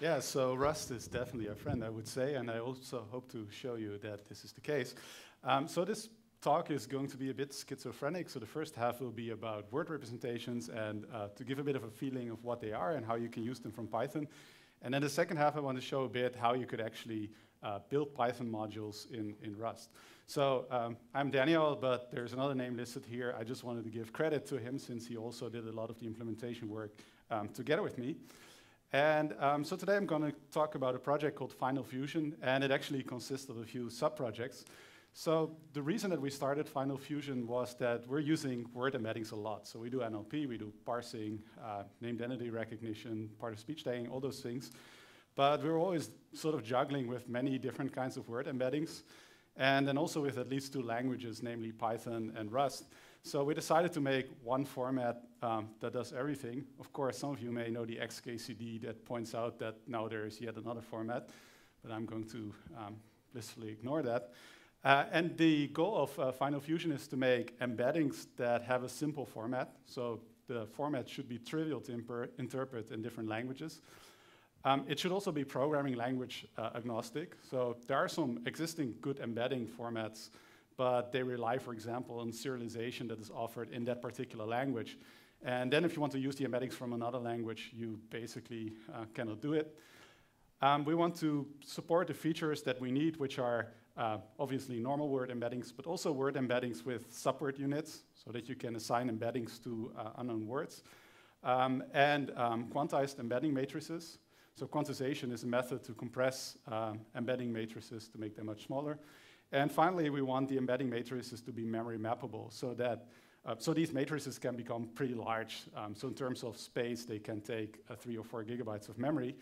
Yeah, so Rust is definitely a friend, I would say, and I also hope to show you that this is the case. Um, so this talk is going to be a bit schizophrenic. So the first half will be about word representations and uh, to give a bit of a feeling of what they are and how you can use them from Python. And then the second half, I want to show a bit how you could actually uh, build Python modules in, in Rust. So um, I'm Daniel, but there's another name listed here. I just wanted to give credit to him since he also did a lot of the implementation work um, together with me. And um, so today I'm going to talk about a project called Final Fusion, and it actually consists of a few sub-projects. So the reason that we started Final Fusion was that we're using word embeddings a lot. So we do NLP, we do parsing, uh, named entity recognition, part of speech tagging, all those things. But we're always sort of juggling with many different kinds of word embeddings, and then also with at least two languages, namely Python and Rust. So we decided to make one format um, that does everything. Of course, some of you may know the XKCD that points out that now there is yet another format, but I'm going to um, blissfully ignore that. Uh, and the goal of uh, Final Fusion is to make embeddings that have a simple format. So the format should be trivial to interpret in different languages. Um, it should also be programming language uh, agnostic. So there are some existing good embedding formats but they rely, for example, on serialization that is offered in that particular language. And then if you want to use the embeddings from another language, you basically uh, cannot do it. Um, we want to support the features that we need, which are uh, obviously normal word embeddings, but also word embeddings with subword units, so that you can assign embeddings to uh, unknown words, um, and um, quantized embedding matrices. So quantization is a method to compress uh, embedding matrices to make them much smaller. And finally, we want the embedding matrices to be memory mappable so that uh, so these matrices can become pretty large. Um, so in terms of space, they can take uh, three or four gigabytes of memory.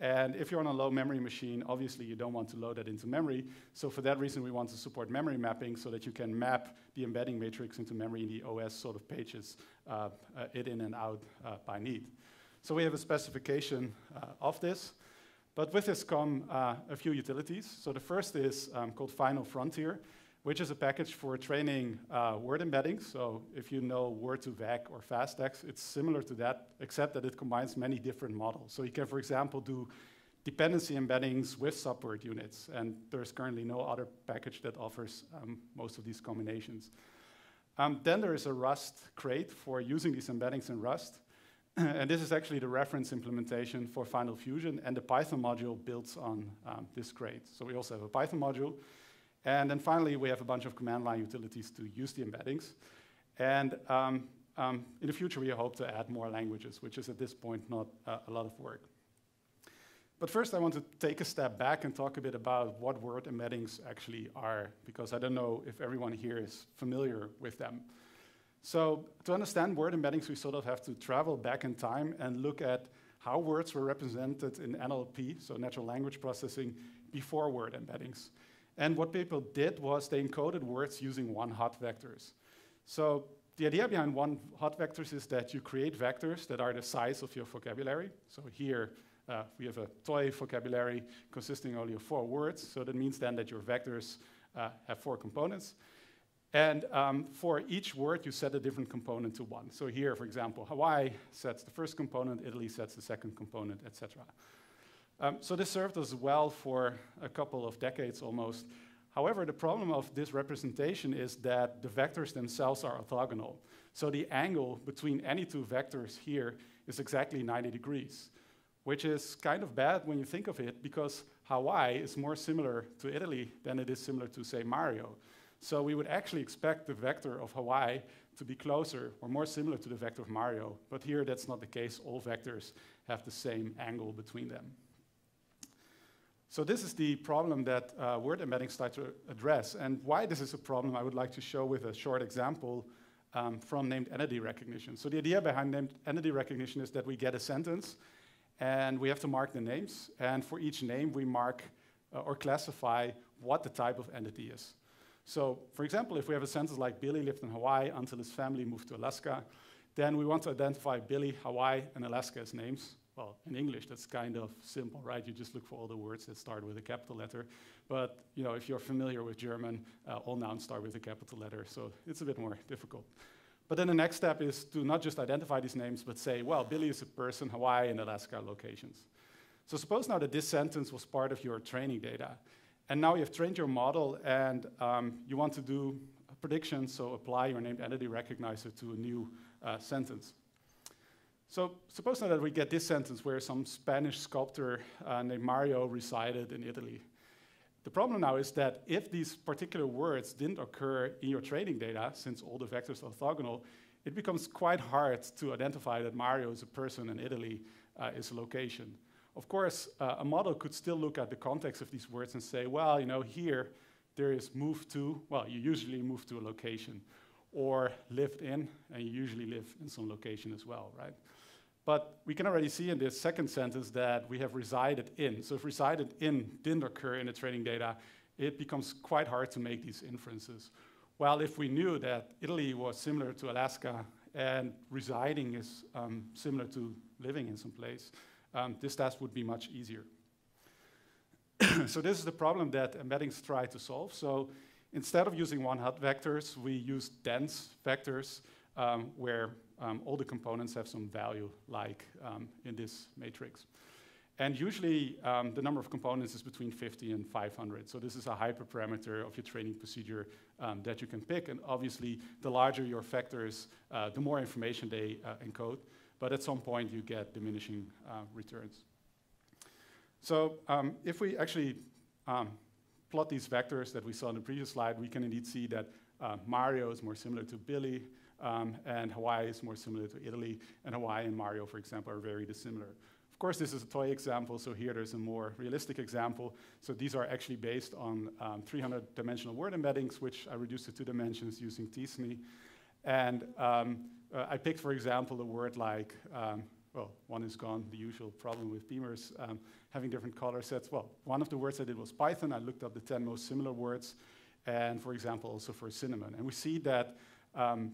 And if you're on a low memory machine, obviously you don't want to load that into memory. So for that reason, we want to support memory mapping so that you can map the embedding matrix into memory in the OS sort of pages, uh, uh, it in and out uh, by need. So we have a specification uh, of this. But with this come uh, a few utilities. So the first is um, called Final Frontier, which is a package for training uh, word embeddings. So if you know Word2Vec or FastText, it's similar to that, except that it combines many different models. So you can, for example, do dependency embeddings with subword units, and there's currently no other package that offers um, most of these combinations. Um, then there is a Rust crate for using these embeddings in Rust. and this is actually the reference implementation for Final Fusion, and the Python module builds on um, this crate. So we also have a Python module. And then finally, we have a bunch of command line utilities to use the embeddings. And um, um, in the future, we hope to add more languages, which is at this point not uh, a lot of work. But first, I want to take a step back and talk a bit about what word embeddings actually are, because I don't know if everyone here is familiar with them. So to understand word embeddings, we sort of have to travel back in time and look at how words were represented in NLP, so natural language processing, before word embeddings. And what people did was they encoded words using one hot vectors. So the idea behind one hot vectors is that you create vectors that are the size of your vocabulary. So here uh, we have a toy vocabulary consisting only of four words. So that means then that your vectors uh, have four components. And um, for each word, you set a different component to one. So here, for example, Hawaii sets the first component, Italy sets the second component, etc. Um, so this served us well for a couple of decades almost. However, the problem of this representation is that the vectors themselves are orthogonal. So the angle between any two vectors here is exactly 90 degrees, which is kind of bad when you think of it because Hawaii is more similar to Italy than it is similar to, say, Mario. So we would actually expect the vector of Hawaii to be closer or more similar to the vector of Mario. But here that's not the case. All vectors have the same angle between them. So this is the problem that uh, word embeddings try to address. And why this is a problem, I would like to show with a short example um, from named entity recognition. So the idea behind named entity recognition is that we get a sentence, and we have to mark the names. And for each name, we mark uh, or classify what the type of entity is. So, for example, if we have a sentence like Billy lived in Hawaii until his family moved to Alaska, then we want to identify Billy, Hawaii, and Alaska as names. Well, in English, that's kind of simple, right? You just look for all the words that start with a capital letter. But you know, if you're familiar with German, uh, all nouns start with a capital letter, so it's a bit more difficult. But then the next step is to not just identify these names, but say, well, Billy is a person, Hawaii and Alaska locations. So suppose now that this sentence was part of your training data, and now you've trained your model and um, you want to do a prediction, so apply your named entity recognizer to a new uh, sentence. So suppose now that we get this sentence where some Spanish sculptor uh, named Mario resided in Italy. The problem now is that if these particular words didn't occur in your training data, since all the vectors are orthogonal, it becomes quite hard to identify that Mario is a person and Italy uh, is a location. Of course, uh, a model could still look at the context of these words and say, well, you know, here there is move to, well, you usually move to a location, or lived in, and you usually live in some location as well, right? But we can already see in this second sentence that we have resided in. So if resided in didn't occur in the training data, it becomes quite hard to make these inferences. While if we knew that Italy was similar to Alaska and residing is um, similar to living in some place, um, this task would be much easier. so this is the problem that embeddings try to solve. So instead of using one-hot vectors, we use dense vectors um, where um, all the components have some value, like um, in this matrix. And usually, um, the number of components is between 50 and 500. So this is a hyperparameter of your training procedure um, that you can pick. And obviously, the larger your vectors, uh, the more information they uh, encode. But at some point, you get diminishing uh, returns. So um, if we actually um, plot these vectors that we saw in the previous slide, we can indeed see that uh, Mario is more similar to Billy, um, and Hawaii is more similar to Italy, and Hawaii and Mario, for example, are very dissimilar. Of course, this is a toy example, so here there's a more realistic example. So these are actually based on 300-dimensional um, word embeddings, which I reduced to two dimensions using t-SNE. And um, uh, I picked, for example, a word like, um, well, one is gone, the usual problem with beamers, um, having different color sets. Well, one of the words I did was Python. I looked up the 10 most similar words, and for example, also for cinnamon. And we see that um,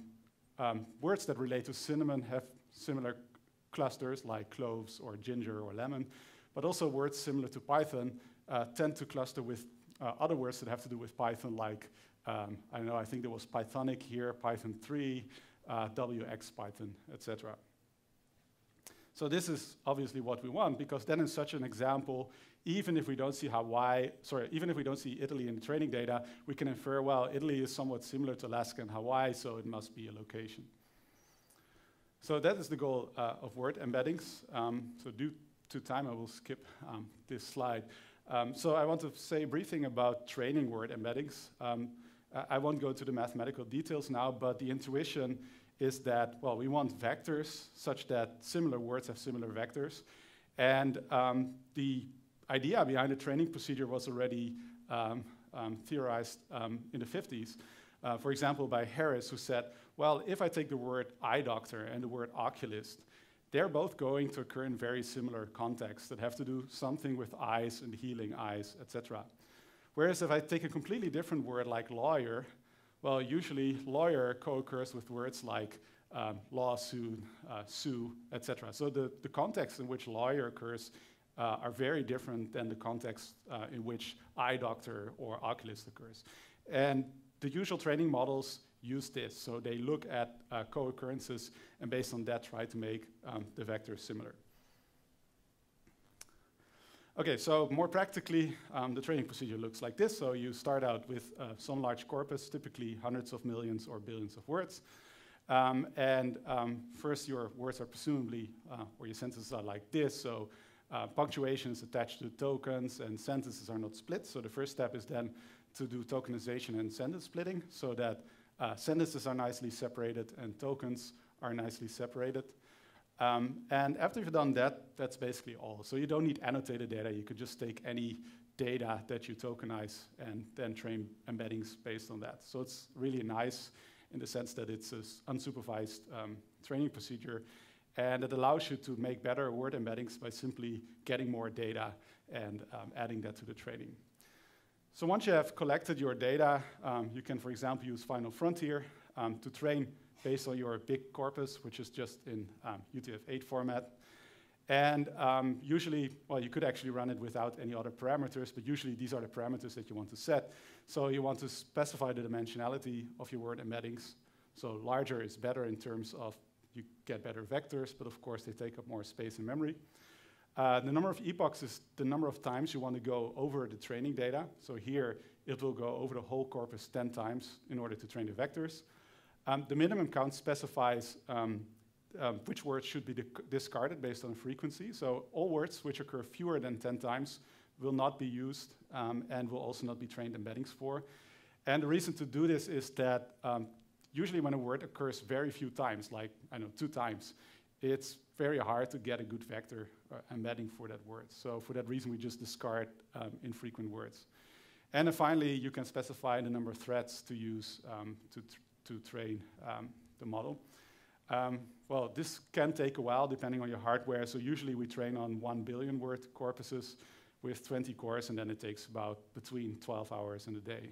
um, words that relate to cinnamon have similar clusters like cloves or ginger or lemon, but also words similar to Python uh, tend to cluster with uh, other words that have to do with Python like, um, I don't know, I think there was Pythonic here, Python 3, uh, WX Python, etc. So this is obviously what we want because then in such an example, even if we don't see Hawaii, sorry, even if we don't see Italy in the training data, we can infer, well, Italy is somewhat similar to Alaska and Hawaii, so it must be a location. So that is the goal uh, of word embeddings. Um, so due to time, I will skip um, this slide. Um, so I want to say a brief thing about training word embeddings. Um, I won't go into the mathematical details now, but the intuition is that, well, we want vectors such that similar words have similar vectors. And um, the idea behind the training procedure was already um, um, theorized um, in the 50s. Uh, for example, by Harris, who said, well, if I take the word eye doctor and the word oculist, they're both going to occur in very similar contexts that have to do something with eyes and healing eyes, etc. Whereas if I take a completely different word like lawyer, well, usually lawyer co-occurs with words like um, lawsuit, uh, sue, etc. So the, the context in which lawyer occurs uh, are very different than the context uh, in which eye doctor or oculist occurs. And the usual training models use this. So they look at uh, co-occurrences and based on that try to make um, the vectors similar. Okay, so more practically, um, the training procedure looks like this. So you start out with uh, some large corpus, typically hundreds of millions or billions of words. Um, and um, first, your words are presumably, uh, or your sentences are like this. So uh, punctuation is attached to tokens and sentences are not split. So the first step is then to do tokenization and sentence splitting so that uh, sentences are nicely separated and tokens are nicely separated. Um, and after you've done that, that's basically all. So you don't need annotated data. You could just take any data that you tokenize and then train embeddings based on that. So it's really nice in the sense that it's an unsupervised um, training procedure and it allows you to make better word embeddings by simply getting more data and um, adding that to the training. So once you have collected your data, um, you can, for example, use Final Frontier um, to train based on your big corpus, which is just in UTF-8 um, format. And um, usually, well, you could actually run it without any other parameters, but usually these are the parameters that you want to set. So you want to specify the dimensionality of your word embeddings. So larger is better in terms of you get better vectors, but of course they take up more space in memory. Uh, the number of epochs is the number of times you want to go over the training data. So here, it will go over the whole corpus 10 times in order to train the vectors. Um, the minimum count specifies um, um, which words should be discarded based on frequency. So all words which occur fewer than 10 times will not be used um, and will also not be trained embeddings for. And the reason to do this is that um, usually when a word occurs very few times, like I know two times, it's very hard to get a good vector uh, embedding for that word. So for that reason, we just discard um, infrequent words. And then finally, you can specify the number of threads to use um, to, to train um, the model. Um, well, this can take a while depending on your hardware. So usually we train on 1 billion word corpuses with 20 cores, and then it takes about between 12 hours and a day.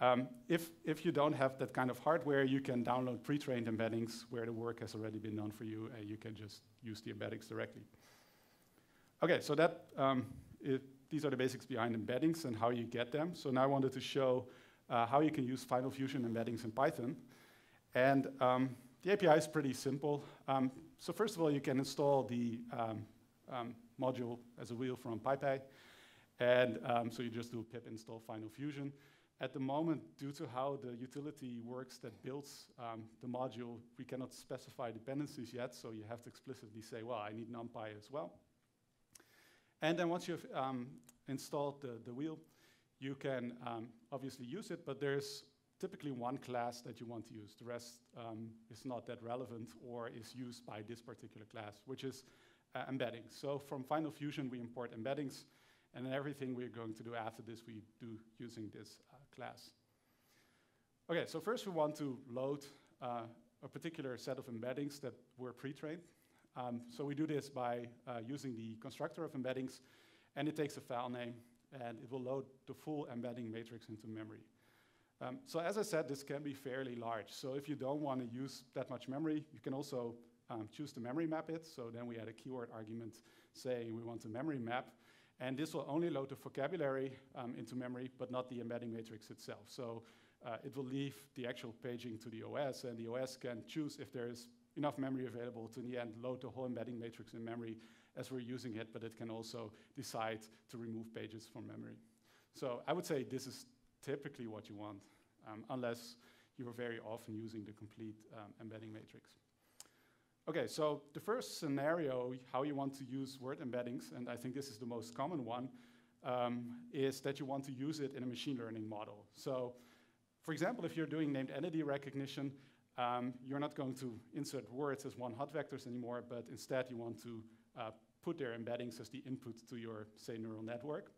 Um, if, if you don't have that kind of hardware, you can download pre-trained embeddings where the work has already been done for you, and you can just use the embeddings directly. Okay, so that um, it, these are the basics behind embeddings and how you get them. So now I wanted to show uh, how you can use Final Fusion embeddings in Python. And um, the API is pretty simple. Um, so first of all, you can install the um, um, module as a wheel from PyPI. And um, so you just do pip install Final Fusion. At the moment, due to how the utility works that builds the module, we cannot specify dependencies yet, so you have to explicitly say, well, I need NumPy as well. And then once you've um, installed the, the wheel, you can um, obviously use it, but there's typically one class that you want to use. The rest um, is not that relevant or is used by this particular class, which is uh, embeddings. So from Final Fusion, we import embeddings, and then everything we're going to do after this, we do using this uh, class. Okay, so first we want to load uh, a particular set of embeddings that were pre-trained. Um, so we do this by uh, using the constructor of embeddings, and it takes a file name, and it will load the full embedding matrix into memory. Um, so as I said, this can be fairly large. So if you don't want to use that much memory, you can also um, choose to memory map it. So then we add a keyword argument saying we want to memory map. And this will only load the vocabulary um, into memory, but not the embedding matrix itself. So uh, it will leave the actual paging to the OS, and the OS can choose if there is enough memory available to, in the end, load the whole embedding matrix in memory as we're using it, but it can also decide to remove pages from memory. So I would say this is typically what you want, um, unless you are very often using the complete um, embedding matrix. Okay, so the first scenario, how you want to use word embeddings, and I think this is the most common one, um, is that you want to use it in a machine learning model. So, for example, if you're doing named entity recognition, um, you're not going to insert words as one hot vectors anymore, but instead you want to uh, put their embeddings as the input to your, say, neural network.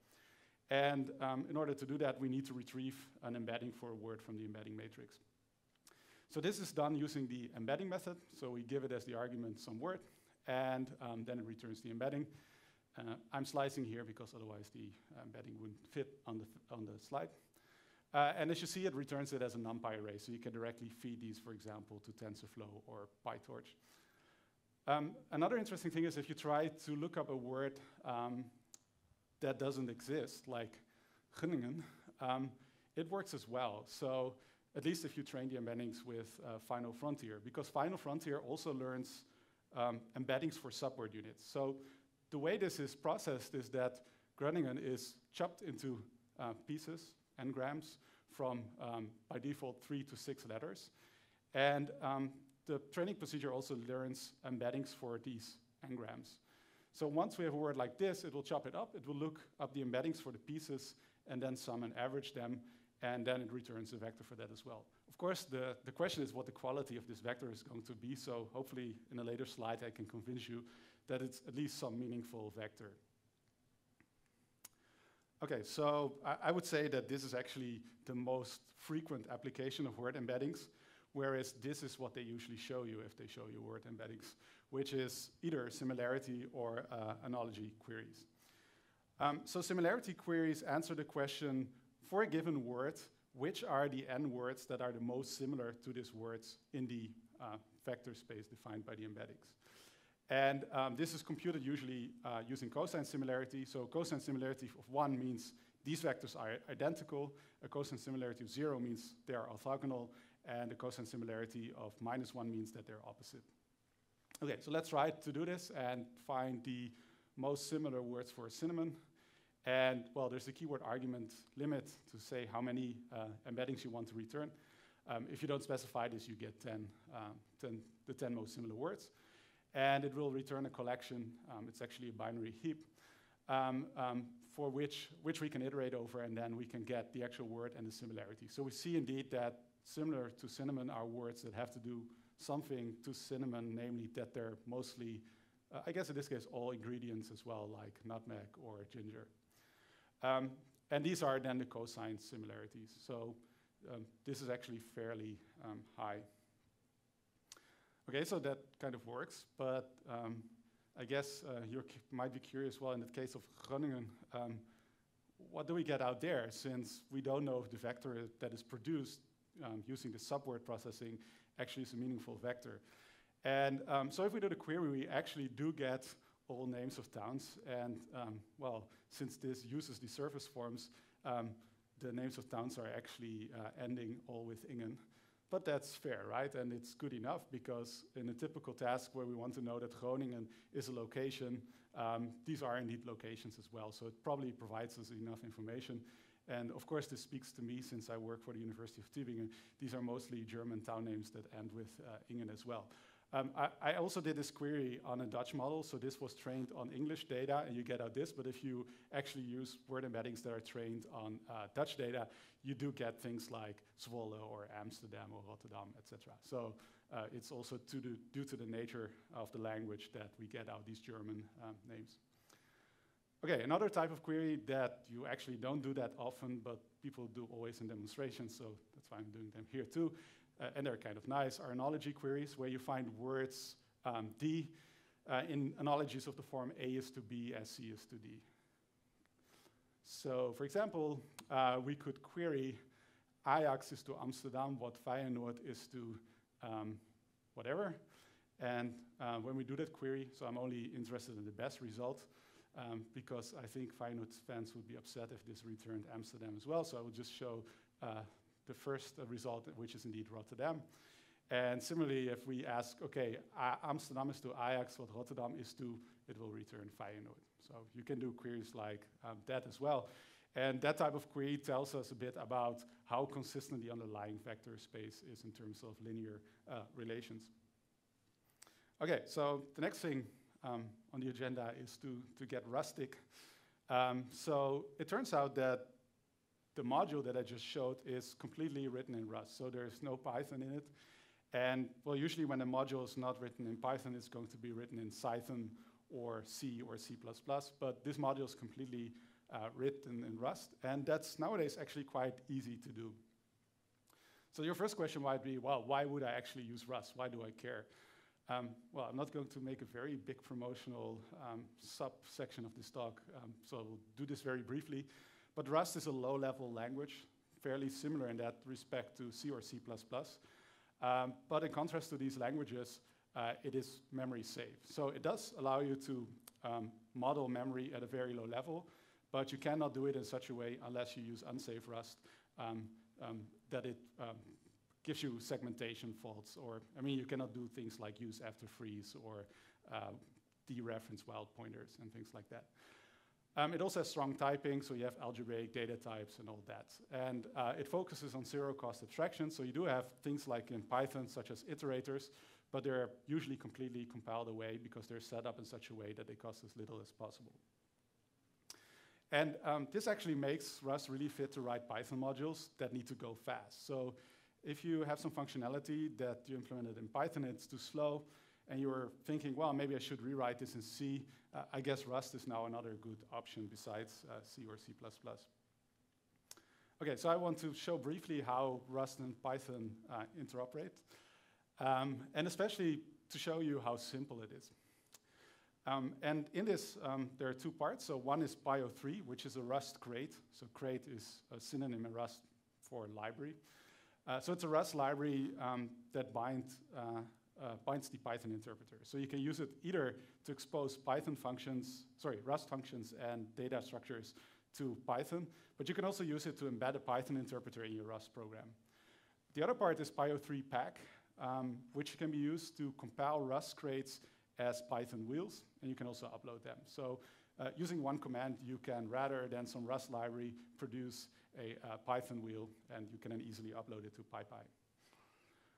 And um, in order to do that, we need to retrieve an embedding for a word from the embedding matrix. So this is done using the embedding method. So we give it as the argument some word, and um, then it returns the embedding. Uh, I'm slicing here because otherwise the embedding wouldn't fit on the, on the slide. Uh, and as you see, it returns it as a NumPy array, so you can directly feed these, for example, to TensorFlow or PyTorch. Um, another interesting thing is if you try to look up a word um, that doesn't exist, like Groningen, um, it works as well. So at least if you train the embeddings with uh, Final Frontier, because Final Frontier also learns um, embeddings for subword units. So the way this is processed is that Groningen is chopped into uh, pieces, n-grams, from, um, by default, three to six letters. And um, the training procedure also learns embeddings for these n-grams. So once we have a word like this, it will chop it up, it will look up the embeddings for the pieces, and then sum and average them, and then it returns a vector for that as well. Of course, the, the question is what the quality of this vector is going to be, so hopefully in a later slide I can convince you that it's at least some meaningful vector. Okay, so I, I would say that this is actually the most frequent application of word embeddings, whereas this is what they usually show you if they show you word embeddings, which is either similarity or uh, analogy queries. Um, so similarity queries answer the question, for a given word, which are the n words that are the most similar to this words in the uh, vector space defined by the embeddings. And um, this is computed usually uh, using cosine similarity. So cosine similarity of one means these vectors are identical. A cosine similarity of zero means they are orthogonal. And the cosine similarity of minus one means that they're opposite. Okay, so let's try to do this and find the most similar words for cinnamon. And well, there's a keyword argument limit to say how many uh, embeddings you want to return. Um, if you don't specify this, you get 10, um, 10, the 10 most similar words. And it will return a collection. Um, it's actually a binary heap um, um, for which, which we can iterate over, and then we can get the actual word and the similarity. So we see indeed that similar to cinnamon are words that have to do something to cinnamon, namely that they're mostly, uh, I guess in this case, all ingredients as well, like nutmeg or ginger. Um, and these are then the cosine similarities. So um, this is actually fairly um, high. Okay, so that kind of works, but um, I guess uh, you might be curious, well, in the case of Groningen, um, what do we get out there since we don't know if the vector that is produced um, using the subword processing actually is a meaningful vector. And um, so if we do the query, we actually do get all names of towns. And um, well, since this uses the surface forms, um, the names of towns are actually uh, ending all with ingen. But that's fair, right? And it's good enough because in a typical task where we want to know that Groningen is a location, um, these are indeed locations as well. So it probably provides us enough information. And of course, this speaks to me since I work for the University of Tübingen. These are mostly German town names that end with uh, Ingen as well. Um, I, I, also did this query on a Dutch model, so this was trained on English data, and you get out this. But if you actually use word embeddings that are trained on uh, Dutch data, you do get things like Zwolle or Amsterdam or Rotterdam, etc. So uh, it's also to due to the nature of the language that we get out these German um, names. Okay, another type of query that you actually don't do that often, but people do always in demonstrations, so that's why I'm doing them here too, uh, and they're kind of nice, are analogy queries where you find words um, D uh, in analogies of the form A is to B as C is to D. So, for example, uh, we could query Ajax is to Amsterdam what Feyenoord is to um, whatever. And uh, when we do that query, so I'm only interested in the best result, um, because I think Feyenoord fans would be upset if this returned Amsterdam as well. So I will just show uh, the first uh, result, which is indeed Rotterdam. And similarly, if we ask, okay, uh, Amsterdam is to Ajax, what Rotterdam is to, it will return Feyenoord. So you can do queries like um, that as well. And that type of query tells us a bit about how consistent the underlying vector space is in terms of linear uh, relations. Okay, so the next thing um, on the agenda is to, to get rustic. Um, so it turns out that the module that I just showed is completely written in Rust, so there's no Python in it. And well, usually when a module is not written in Python, it's going to be written in Cython or C or C++, but this module is completely uh, written in Rust, and that's nowadays actually quite easy to do. So your first question might be, well, why would I actually use Rust? Why do I care? Um, well, I'm not going to make a very big promotional um, subsection of this talk, um, so I'll do this very briefly. But Rust is a low-level language, fairly similar in that respect to C or C++. Um, but in contrast to these languages, uh, it is memory safe. So it does allow you to um, model memory at a very low level, but you cannot do it in such a way unless you use unsafe Rust um, that it gives you segmentation faults, or, I mean, you cannot do things like use after frees or uh, dereference wild pointers and things like that. Um, it also has strong typing, so you have algebraic data types and all that. And uh, it focuses on zero-cost abstraction, so you do have things like in Python, such as iterators, but they're usually completely compiled away because they're set up in such a way that they cost as little as possible. And um, this actually makes Rust really fit to write Python modules that need to go fast. So if you have some functionality that you implemented in Python, it's too slow, and you're thinking, well, maybe I should rewrite this in C, uh, I guess Rust is now another good option besides uh, C or C++. Okay, so I want to show briefly how Rust and Python uh, interoperate, um, and especially to show you how simple it is. Um, and in this, um, there are two parts. So one is Pyo3, which is a Rust crate. So crate is a synonym in Rust for library. Uh, so it's a Rust library um, that bind, uh, uh, binds the Python interpreter. So you can use it either to expose Python functions, sorry, Rust functions and data structures to Python, but you can also use it to embed a Python interpreter in your Rust program. The other part is Pyo3 pack, um, which can be used to compile Rust crates as Python wheels, and you can also upload them. So uh, using one command, you can, rather than some Rust library, produce a uh, Python wheel, and you can then easily upload it to PyPI.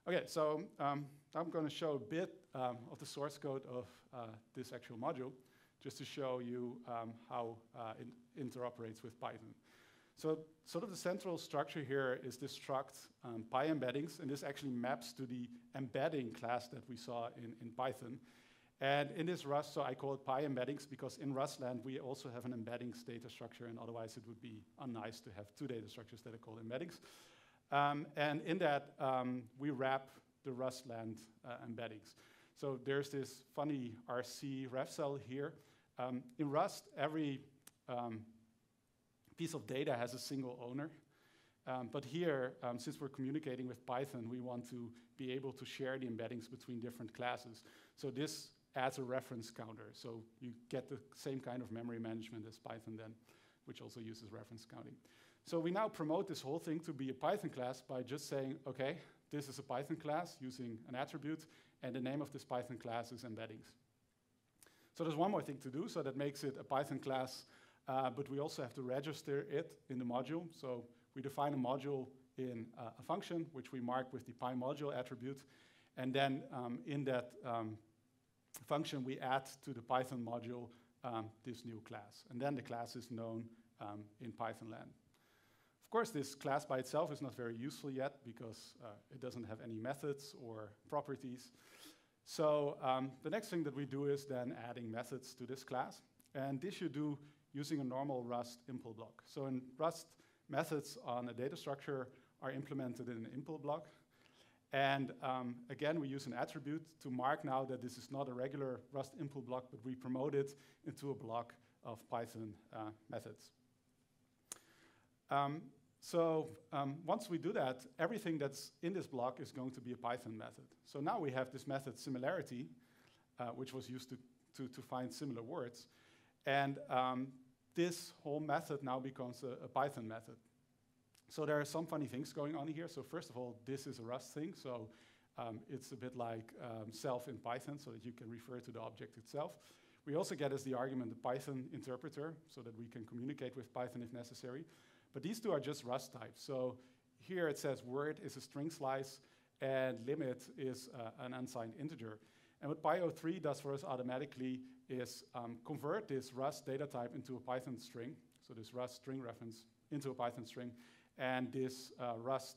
Okay, so um, I'm going to show a bit um, of the source code of uh, this actual module, just to show you um, how uh, it interoperates with Python. So sort of the central structure here is this struct um, PyEmbeddings, and this actually maps to the embedding class that we saw in, in Python. And in this Rust, so I call it PyEmbeddings because in Rustland we also have an embeddings data structure, and otherwise it would be unnice to have two data structures that are called embeddings. Um, and in that, um, we wrap the Rustland uh, embeddings. So there's this funny RC ref cell here. Um, in Rust, every um, piece of data has a single owner. Um, but here, um, since we're communicating with Python, we want to be able to share the embeddings between different classes. So this adds a reference counter. So you get the same kind of memory management as Python then, which also uses reference counting. So we now promote this whole thing to be a Python class by just saying, okay, this is a Python class using an attribute, and the name of this Python class is embeddings. So there's one more thing to do, so that makes it a Python class, uh, but we also have to register it in the module. So we define a module in uh, a function, which we mark with the PyModule attribute, and then um, in that um, function, we add to the Python module um, this new class. And then the class is known um, in Python land. Of course, this class by itself is not very useful yet because uh, it doesn't have any methods or properties. So um, the next thing that we do is then adding methods to this class. And this you do using a normal Rust impl block. So in Rust, methods on a data structure are implemented in an impl block. And um, again, we use an attribute to mark now that this is not a regular Rust impl block, but we promote it into a block of Python uh, methods. Um, so um, once we do that, everything that's in this block is going to be a Python method. So now we have this method similarity, uh, which was used to, to, to, find similar words. And um, this whole method now becomes a, a, Python method. So there are some funny things going on here. So first of all, this is a Rust thing. So um, it's a bit like um, self in Python so that you can refer to the object itself. We also get as the argument the Python interpreter so that we can communicate with Python if necessary. But these two are just Rust types. So here it says word is a string slice and limit is uh, an unsigned integer. And what Pyo3 does for us automatically is um, convert this Rust data type into a Python string, so this Rust string reference into a Python string, and this uh, Rust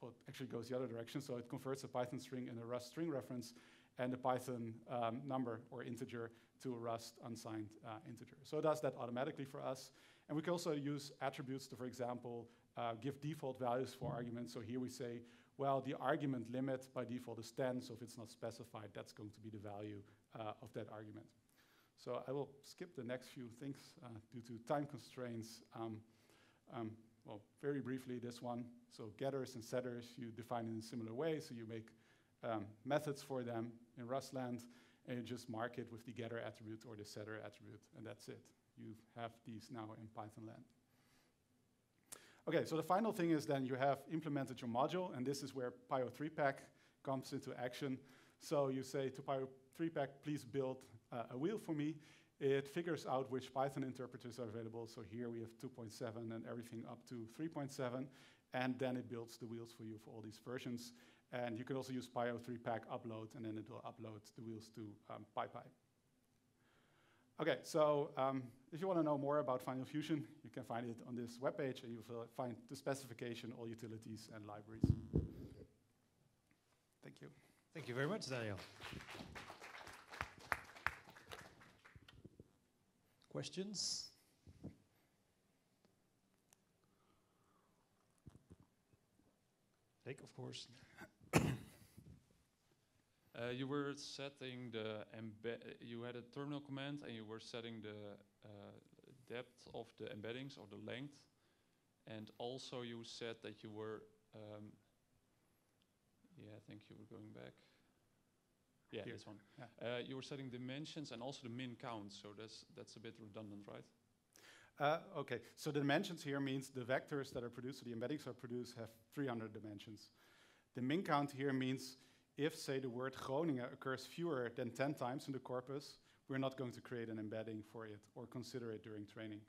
well, actually goes the other direction, so it converts a Python string and a Rust string reference and a Python um, number or integer to a Rust unsigned uh, integer. So it does that automatically for us. And we can also use attributes to, for example, uh, give default values for arguments. So here we say, well, the argument limit by default is 10, so if it's not specified, that's going to be the value uh, of that argument. So I will skip the next few things uh, due to time constraints. Um, um, well, very briefly, this one. So getters and setters, you define in a similar way. So you make um, methods for them in Rustland, and you just mark it with the getter attribute or the setter attribute, and that's it you have these now in Python land. Okay, so the final thing is then you have implemented your module, and this is where Pyo3pack comes into action. So you say to Pyo3pack, please build uh, a wheel for me. It figures out which Python interpreters are available. So here we have 2.7 and everything up to 3.7. And then it builds the wheels for you for all these versions. And you can also use Pyo3pack upload, and then it will upload the wheels to um, PyPI. Okay, so um, if you want to know more about Final Fusion, you can find it on this webpage, and you'll find the specification, all utilities, and libraries. Thank you. Thank you very much, Daniel. Questions? Rick, of course. Uh, you were setting the embed. You had a terminal command, and you were setting the uh, depth of the embeddings or the length, and also you said that you were. Um, yeah, I think you were going back. Yeah, Here. this one. Yeah. Uh, you were setting dimensions and also the min count, so that's that's a bit redundant, right? Uh, okay, so the dimensions here means the vectors that are produced, so the embeddings are produced, have 300 dimensions. The min count here means if, say, the word Groningen occurs fewer than 10 times in the corpus, we're not going to create an embedding for it or consider it during training.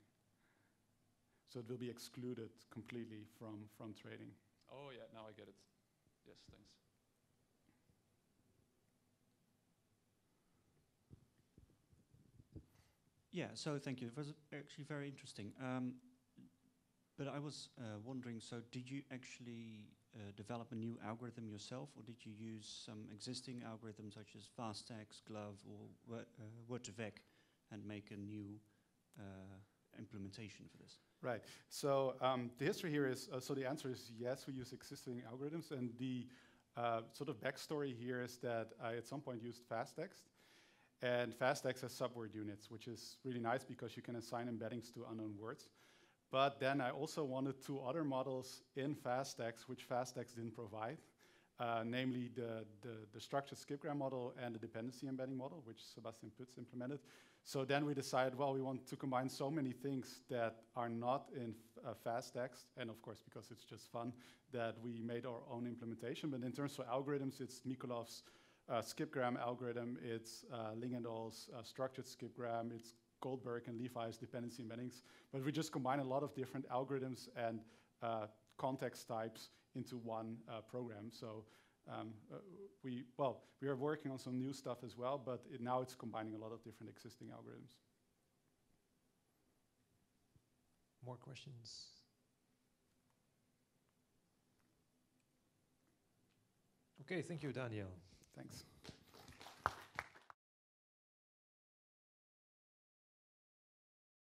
So it will be excluded completely from, from training. Oh yeah, now I get it. Yes, thanks. Yeah, so thank you. It was actually very interesting. Um, but I was uh, wondering, so did you actually uh, develop a new algorithm yourself, or did you use some existing algorithms such as FastText, GloVe, or uh, Word2Vec and make a new uh, implementation for this? Right. So um, the history here is, uh, so the answer is yes, we use existing algorithms. And the uh, sort of backstory here is that I at some point used FastText. And FastText has subword units, which is really nice because you can assign embeddings to unknown words. But then I also wanted two other models in FastText, which FastText didn't provide, uh, namely the, the, the structured skipgram model and the dependency embedding model, which Sebastian Pütz implemented. So then we decided, well, we want to combine so many things that are not in uh, FastText, and of course, because it's just fun, that we made our own implementation. But in terms of algorithms, it's Mikolov's uh, skipgram algorithm, it's uh, Ling and Dyer's uh, structured skipgram, it's Goldberg and Levy's dependency embeddings. But we just combine a lot of different algorithms and uh, context types into one uh, program. So um, uh, we, well, we are working on some new stuff as well, but it, now it's combining a lot of different existing algorithms. More questions? Okay, thank you, Daniel. Thanks.